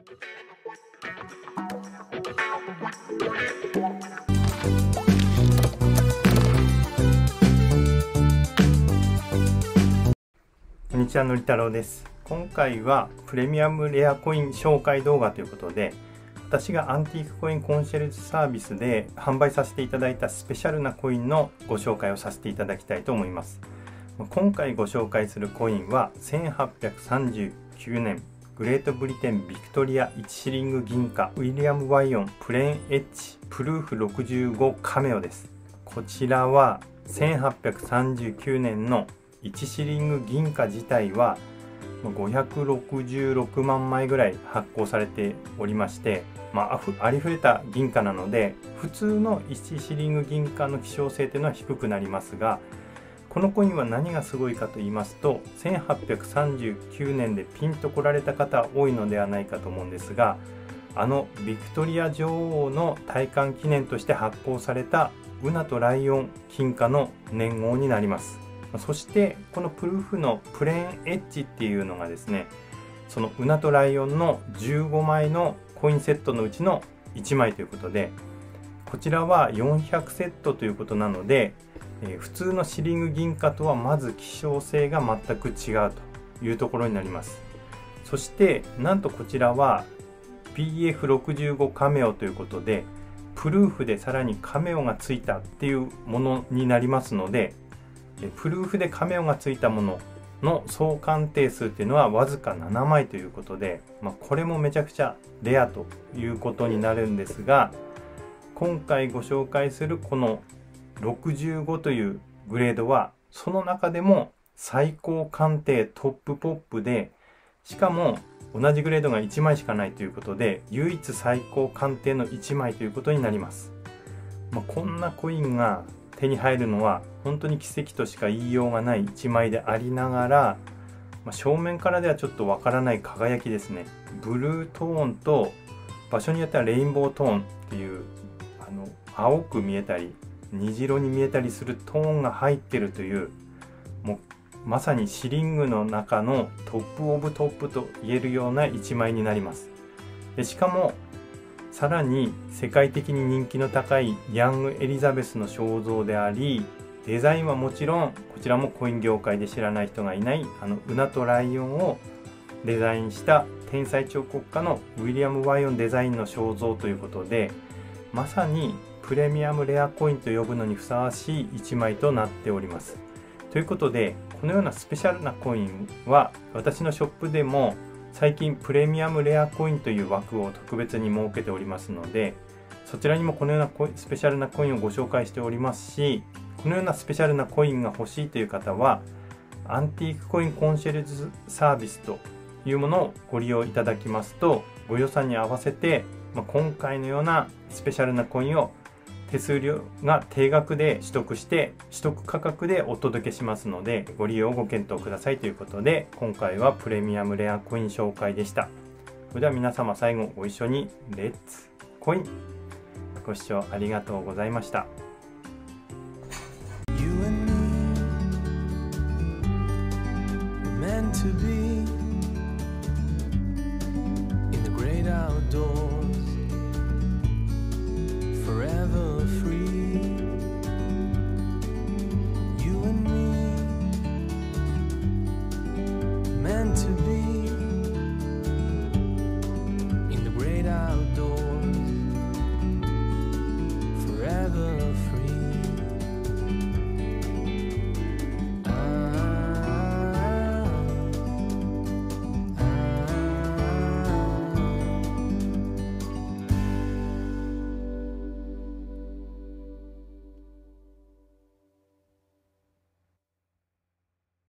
こんにちはのり太郎です。今回はプレミアムレアコイン紹介動画ということで私がアンティークコインコンシェルジュサービスで販売させていただいたスペシャルなコインのご紹介をさせていただきたいと思います。今回ご紹介するコインは1839年グレートブリテンビクトリア1シリング銀貨ウィリアム・ワイオンプレーンエッジプルーフ65カメオです。こちらは1839年の1シリング銀貨自体は566万枚ぐらい発行されておりましてまあ、ありふれた銀貨なので普通の1シリング銀貨の希少性というのは低くなりますがこのコインは何がすごいかと言いますと1839年でピンと来られた方多いのではないかと思うんですがあのビクトリア女王の戴冠記念として発行されたウナとライオン金貨の年号になります。そしてこのプルーフのプレーンエッジっていうのがですねそのウナとライオンの15枚のコインセットのうちの1枚ということでこちらは400セットということなので、え、普通のシリング銀貨とはまず希少性が全く違うというところになります。そしてなんとこちらは PF65 カメオということでプルーフでさらにカメオがついたっていうものになりますのでプルーフでカメオがついたものの総鑑定数っていうのはわずか7枚ということで、まあ、これもめちゃくちゃレアということになるんですが今回ご紹介するこの65というグレードはその中でも最高鑑定トップポップでしかも同じグレードが1枚しかないということで唯一最高鑑定の1枚ということになります、まあ、こんなコインが手に入るのは本当に奇跡としか言いようがない1枚でありながら、まあ、正面からではちょっとわからない輝きですね。ブルートーンと場所によってはレインボートーンっていうあの青く見えたり虹色に見えたりするトーンが入ってるというもうまさにシリングの中の top of top と言えるような1枚になります。でしかもさらに世界的に人気の高い young エリザベスの肖像でありデザインはもちろんこちらもコイン業界で知らない人がいないあのウナとライオンをデザインした天才彫刻家のウィリアム・ワイオンデザインの肖像ということでまさにプレミアムレアコインと呼ぶのにふさわしい1枚となっております。ということでこのようなスペシャルなコインは私のショップでも最近プレミアムレアコインという枠を特別に設けておりますのでそちらにもこのようなスペシャルなコインをご紹介しておりますしこのようなスペシャルなコインが欲しいという方はアンティークコインコンシェルジュサービスというものをご利用いただきますとご予算に合わせて、ま今回のようなスペシャルなコインを手数料が定額で取得して取得価格でお届けしますのでご利用ご検討くださいということで今回はプレミアムレアコイン紹介でした。それでは皆様最後ご一緒にレッツコインご視聴ありがとうございました。To be in the great outdoors.